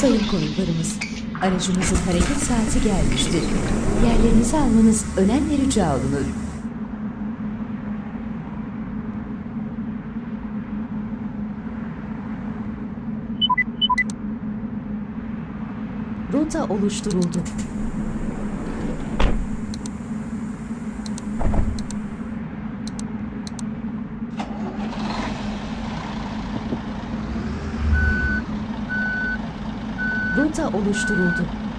Sayın konuklarımız, aracımızın hareket saati gelmiştir. Yerlerinizi almanız önemli rica olunur. Rota oluşturuldu. Rota oluşturuldu.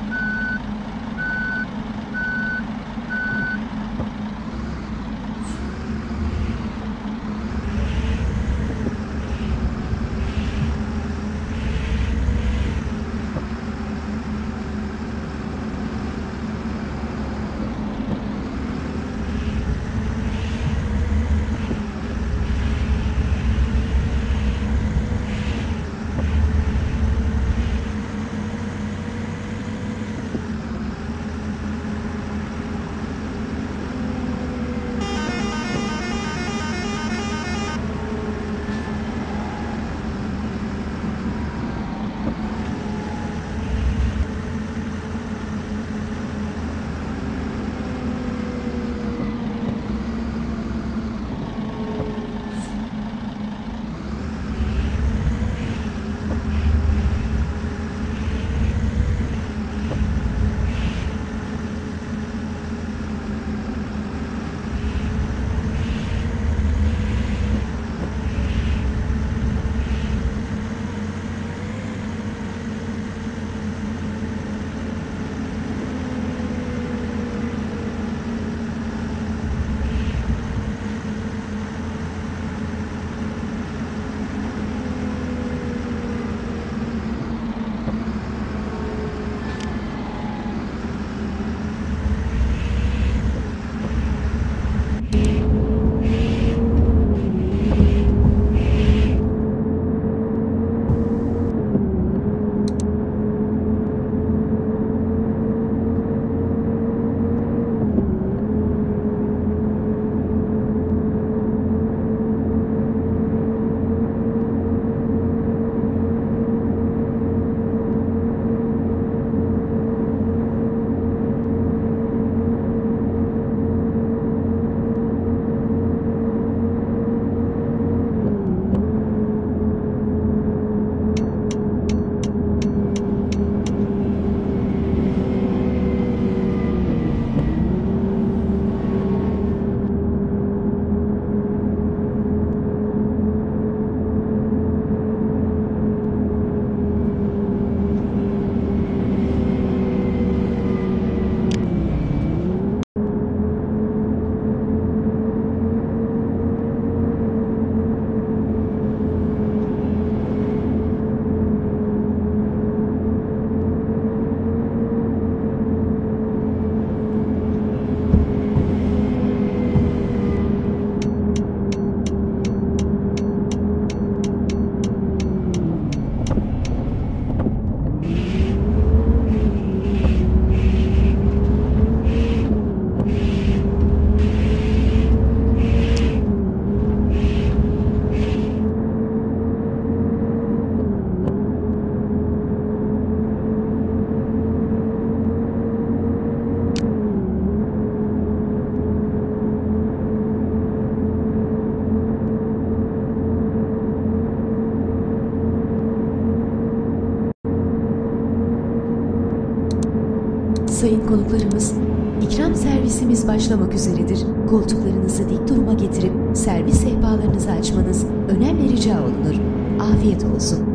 Konuklarımız, ikram servisimiz başlamak üzeredir. Koltuklarınızı dik duruma getirip servis sehpalarınızı açmanız önemli rica olunur. Afiyet olsun.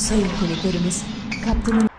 Sayın konuklarımız, kaptanın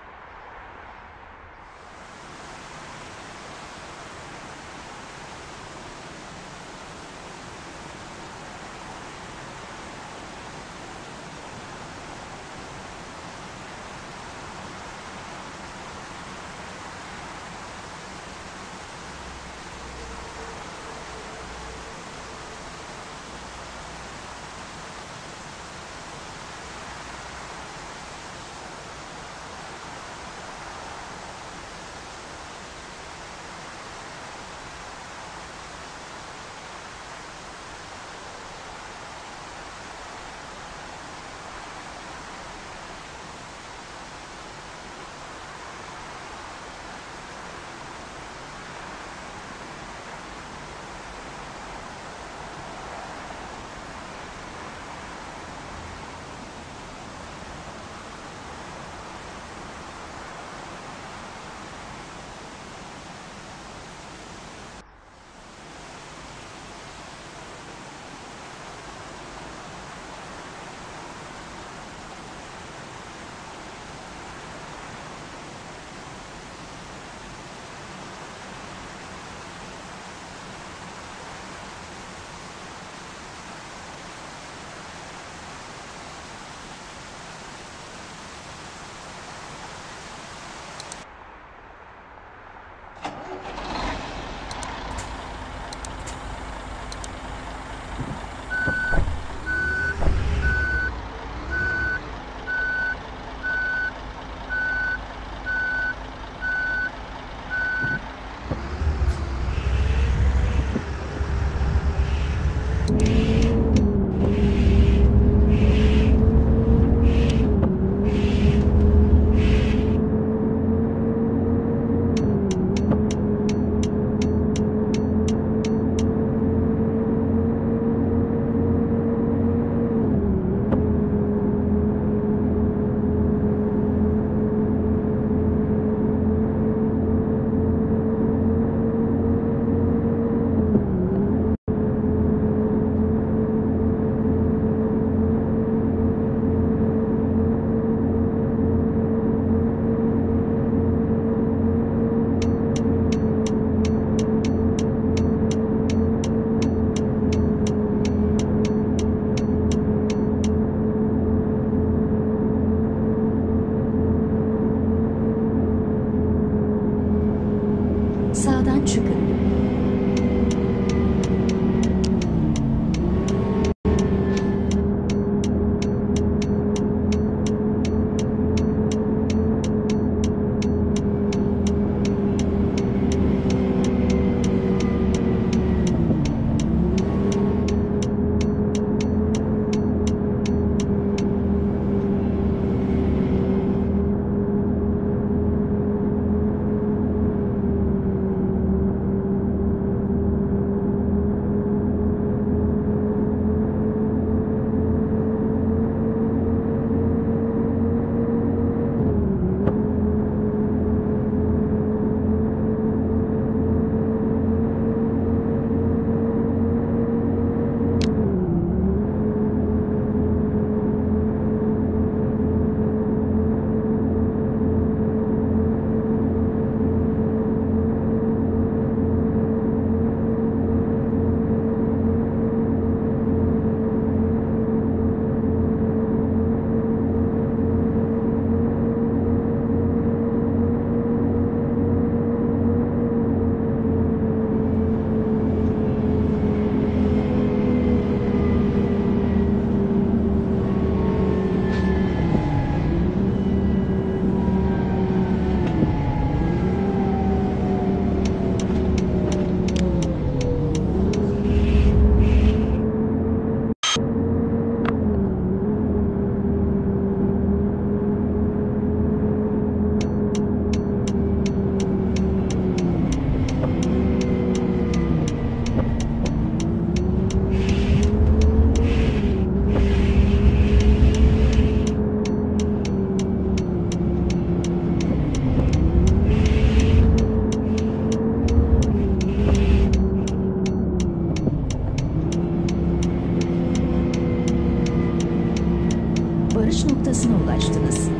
varış noktasına ulaştınız.